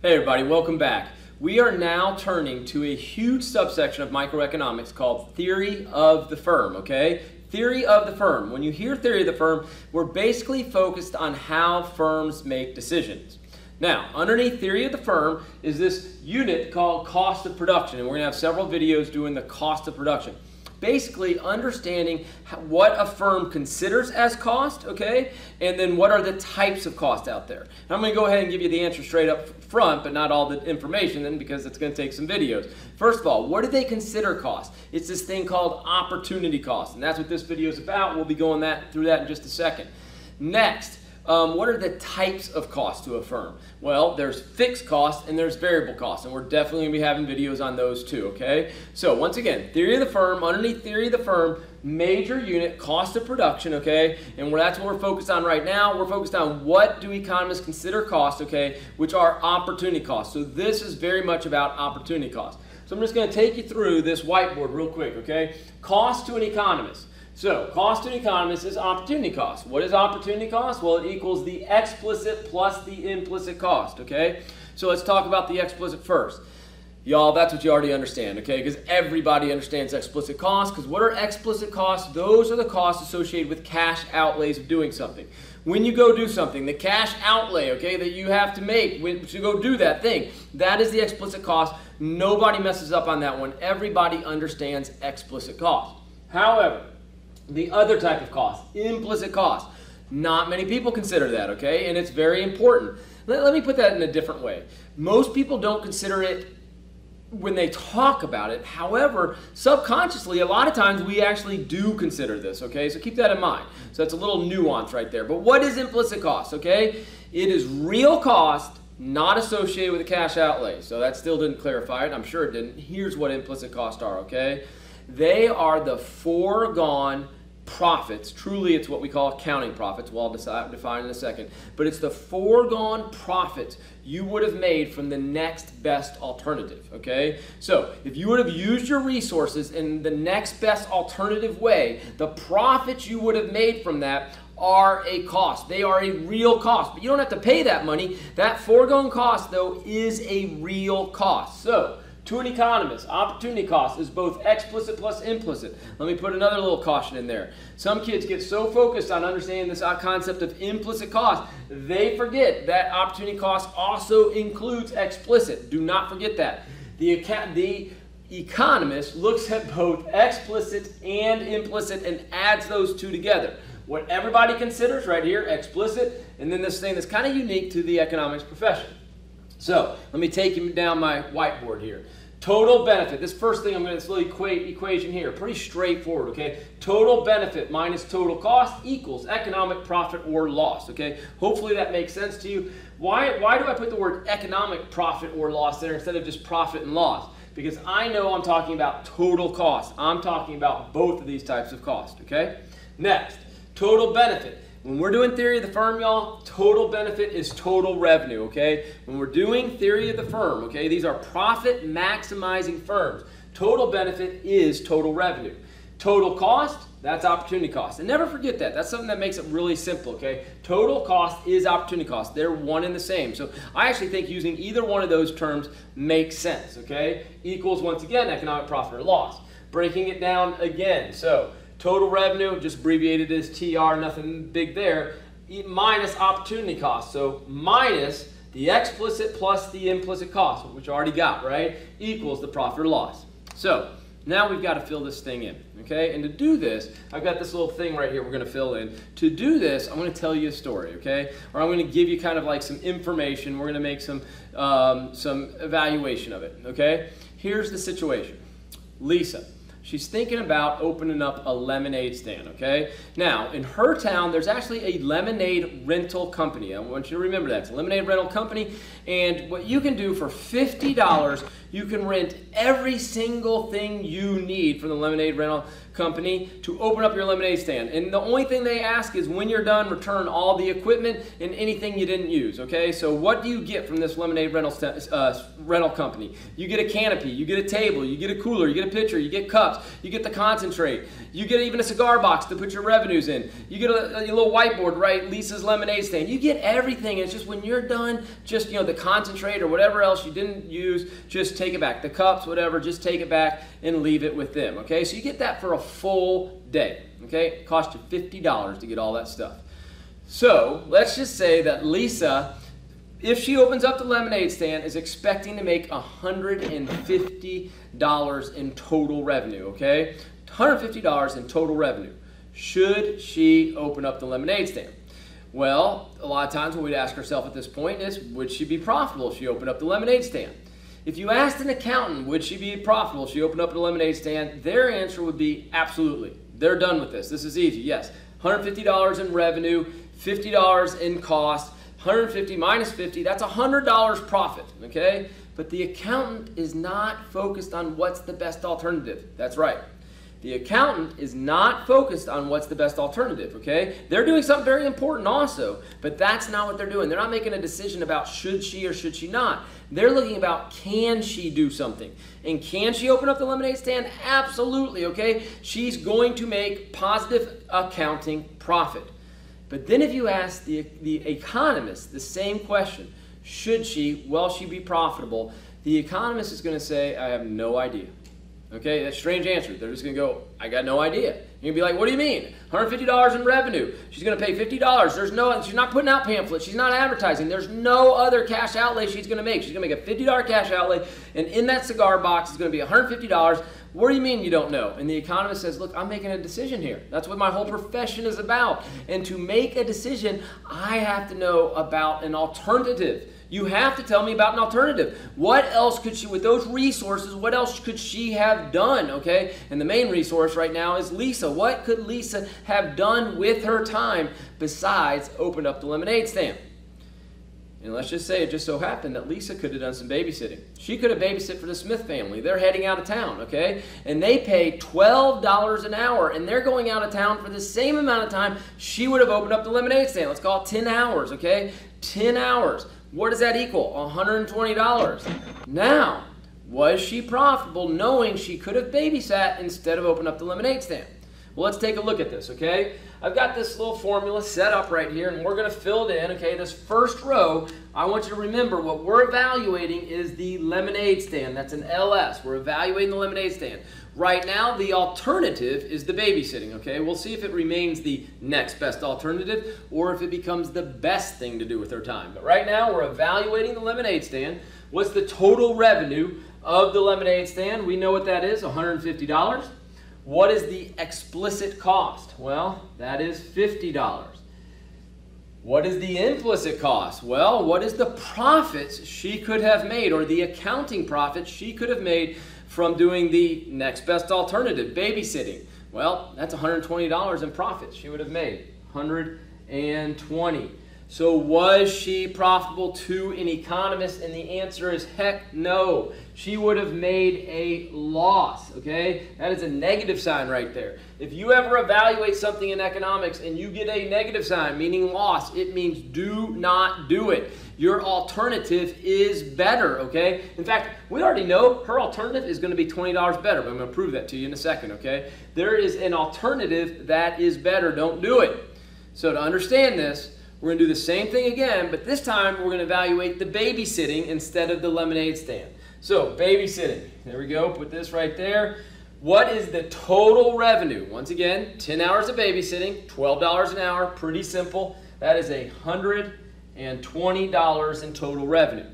Hey everybody, welcome back. We are now turning to a huge subsection of microeconomics called theory of the firm, okay? Theory of the firm. When you hear theory of the firm, we're basically focused on how firms make decisions. Now, underneath theory of the firm is this unit called cost of production, and we're gonna have several videos doing the cost of production basically understanding what a firm considers as cost, okay, and then what are the types of cost out there. And I'm going to go ahead and give you the answer straight up front, but not all the information then because it's going to take some videos. First of all, what do they consider cost? It's this thing called opportunity cost, and that's what this video is about. We'll be going that through that in just a second. Next, um, what are the types of costs to a firm? Well, there's fixed costs and there's variable costs, and we're definitely to be having videos on those too, okay? So once again, theory of the firm, underneath theory of the firm, major unit cost of production, okay? And that's what we're focused on right now. We're focused on what do economists consider cost, okay, which are opportunity costs. So this is very much about opportunity costs. So I'm just to take you through this whiteboard real quick, okay? Cost to an economist. So, cost to an economist is opportunity cost. What is opportunity cost? Well, it equals the explicit plus the implicit cost, okay? So let's talk about the explicit first. Y'all, that's what you already understand, okay? Because everybody understands explicit costs. Because what are explicit costs? Those are the costs associated with cash outlays of doing something. When you go do something, the cash outlay, okay, that you have to make to go do that thing, that is the explicit cost. Nobody messes up on that one. Everybody understands explicit cost. However, the other type of cost, implicit cost. Not many people consider that, okay? And it's very important. Let, let me put that in a different way. Most people don't consider it when they talk about it. However, subconsciously, a lot of times we actually do consider this, okay? So keep that in mind. So that's a little nuance right there. But what is implicit cost, okay? It is real cost not associated with a cash outlay. So that still didn't clarify it. I'm sure it didn't. Here's what implicit costs are, okay? They are the foregone profits. Truly, it's what we call accounting profits. Well, define in a second. But it's the foregone profits you would have made from the next best alternative. Okay? So, if you would have used your resources in the next best alternative way, the profits you would have made from that are a cost. They are a real cost. But you don't have to pay that money. That foregone cost, though, is a real cost. So, to an economist, opportunity cost is both explicit plus implicit. Let me put another little caution in there. Some kids get so focused on understanding this concept of implicit cost, they forget that opportunity cost also includes explicit. Do not forget that. The, the economist looks at both explicit and implicit and adds those two together. What everybody considers right here, explicit, and then this thing that's kind of unique to the economics profession. So let me take you down my whiteboard here. Total benefit. This first thing I'm going to this little equate, equation here, pretty straightforward, okay? Total benefit minus total cost equals economic profit or loss, okay? Hopefully that makes sense to you. Why, why do I put the word economic profit or loss there instead of just profit and loss? Because I know I'm talking about total cost. I'm talking about both of these types of cost, okay? Next, total benefit. When we're doing theory of the firm, y'all, total benefit is total revenue, okay? When we're doing theory of the firm, okay, these are profit maximizing firms. Total benefit is total revenue. Total cost, that's opportunity cost. And never forget that. That's something that makes it really simple, okay? Total cost is opportunity cost. They're one and the same. So I actually think using either one of those terms makes sense, okay? Equals, once again, economic profit or loss. Breaking it down again. So Total revenue, just abbreviated as TR, nothing big there, minus opportunity cost. So minus the explicit plus the implicit cost, which I already got, right, equals the profit or loss. So now we've got to fill this thing in, okay? And to do this, I've got this little thing right here we're going to fill in. To do this, I'm going to tell you a story, okay? Or I'm going to give you kind of like some information. We're going to make some, um, some evaluation of it, okay? Here's the situation. Lisa, She's thinking about opening up a lemonade stand, okay? Now, in her town, there's actually a lemonade rental company. I want you to remember that. It's a lemonade rental company, and what you can do for $50, you can rent every single thing you need from the lemonade rental company to open up your lemonade stand. And the only thing they ask is when you're done, return all the equipment and anything you didn't use. Okay, so what do you get from this lemonade rental uh, rental company? You get a canopy, you get a table, you get a cooler, you get a pitcher, you get cups, you get the concentrate, you get even a cigar box to put your revenues in. You get a, a little whiteboard, right? Lisa's lemonade stand. You get everything. It's just when you're done, just you know the concentrate or whatever else you didn't use, just take it back. The cups, whatever, just take it back and leave it with them. Okay, so you get that for a full day. Okay, it costs you $50 to get all that stuff. So let's just say that Lisa, if she opens up the lemonade stand, is expecting to make $150 in total revenue. Okay, $150 in total revenue. Should she open up the lemonade stand? Well, a lot of times what we'd ask ourselves at this point is, would she be profitable if she opened up the lemonade stand? If you asked an accountant, would she be profitable if she opened up a lemonade stand, their answer would be absolutely. They're done with this. This is easy. Yes, $150 in revenue, $50 in cost, 150 minus 50, that's $100 profit, okay? But the accountant is not focused on what's the best alternative. That's right. The accountant is not focused on what's the best alternative, okay? They're doing something very important also, but that's not what they're doing. They're not making a decision about should she or should she not. They're looking about can she do something? And can she open up the lemonade stand? Absolutely, okay? She's going to make positive accounting profit. But then if you ask the, the economist the same question, should she, will she be profitable? The economist is going to say, I have no idea. Okay, that's a strange answer. They're just to go, I got no idea. You're to be like, what do you mean? $150 in revenue. She's to pay $50. There's no, she's not putting out pamphlets. She's not advertising. There's no other cash outlay she's to make. She's to make a $50 cash outlay, and in that cigar box is to be $150. What do you mean you don't know? And the economist says, look, I'm making a decision here. That's what my whole profession is about. And to make a decision, I have to know about an alternative. You have to tell me about an alternative. What else could she, with those resources, what else could she have done? Okay? And the main resource right now is Lisa. What could Lisa have done with her time besides open up the lemonade stand? And let's just say it just so happened that Lisa could have done some babysitting. She could have babysit for the Smith family. They're heading out of town, okay? And they pay $12 an hour, and they're going out of town for the same amount of time she would have opened up the lemonade stand. Let's call it 10 hours, okay? 10 hours. What does that equal? $120. Now, was she profitable knowing she could have babysat instead of open up the lemonade stand? Well, let's take a look at this, okay? I've got this little formula set up right here, and we're going to fill it in, okay? This first row, I want you to remember what we're evaluating is the lemonade stand. That's an LS. We're evaluating the lemonade stand. Right now, the alternative is the babysitting, okay? We'll see if it remains the next best alternative or if it becomes the best thing to do with our time. But right now, we're evaluating the lemonade stand. What's the total revenue of the lemonade stand? We know what that is, $150. What is the explicit cost? Well, that is $50. What is the implicit cost? Well, what is the profits she could have made or the accounting profits she could have made from doing the next best alternative, babysitting. Well, that's $120 in profits she would have made. 120. So was she profitable to an economist? And the answer is heck no. She would have made a loss, okay? That is a negative sign right there. If you ever evaluate something in economics and you get a negative sign, meaning loss, it means do not do it. Your alternative is better, okay? In fact, we already know her alternative is going to be $20 better, but I'm going to prove that to you in a second, okay? There is an alternative that is better. Don't do it. So to understand this, we're going to do the same thing again, but this time we're going to evaluate the babysitting instead of the lemonade stand. So, babysitting. There we go. Put this right there. What is the total revenue? Once again, 10 hours of babysitting, $12 an hour, pretty simple. That is $120 in total revenue.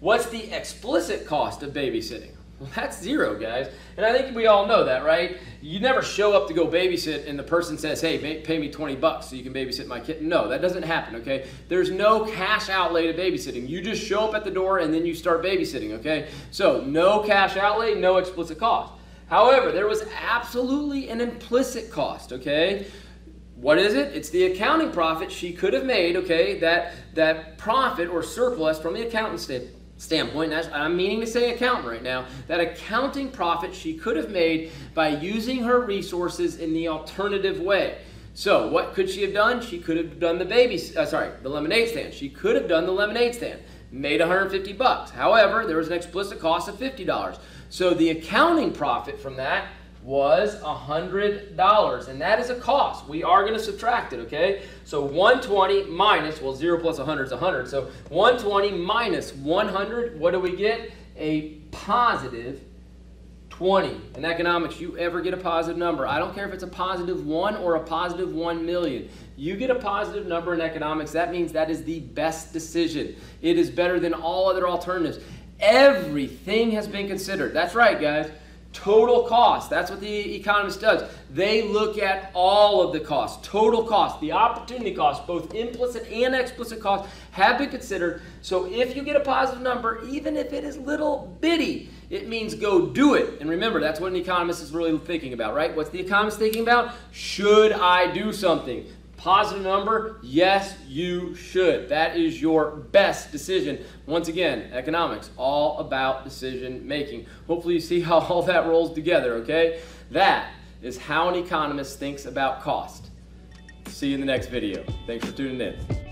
What's the explicit cost of babysitting? Well, that's zero, guys. And I think we all know that, right? You never show up to go babysit and the person says, hey, pay me 20 bucks so you can babysit my kid. No, that doesn't happen, okay? There's no cash outlay to babysitting. You just show up at the door and then you start babysitting, okay? So no cash outlay, no explicit cost. However, there was absolutely an implicit cost, okay? What is it? It's the accounting profit she could have made, okay? That, that profit or surplus from the accountant standpoint, and I'm meaning to say accountant right now, that accounting profit she could have made by using her resources in the alternative way. So what could she have done? She could have done the baby, uh, sorry, the lemonade stand. She could have done the lemonade stand, made 150 bucks. However, there was an explicit cost of $50. So the accounting profit from that was $100, and that is a cost. We are going to subtract it, okay? So 120 minus, well, 0 plus 100 is 100. So 120 minus 100, what do we get? A positive 20. In economics, you ever get a positive number. I don't care if it's a positive 1 or a positive 1 million. You get a positive number in economics, that means that is the best decision. It is better than all other alternatives. Everything has been considered. That's right, guys. Total cost. That's what the economist does. They look at all of the costs, total cost, the opportunity cost, both implicit and explicit costs have been considered. So if you get a positive number, even if it is little bitty, it means go do it. And remember, that's what an economist is really thinking about, right? What's the economist thinking about? Should I do something? Positive number, yes, you should. That is your best decision. Once again, economics, all about decision making. Hopefully, you see how all that rolls together, okay? That is how an economist thinks about cost. See you in the next video. Thanks for tuning in.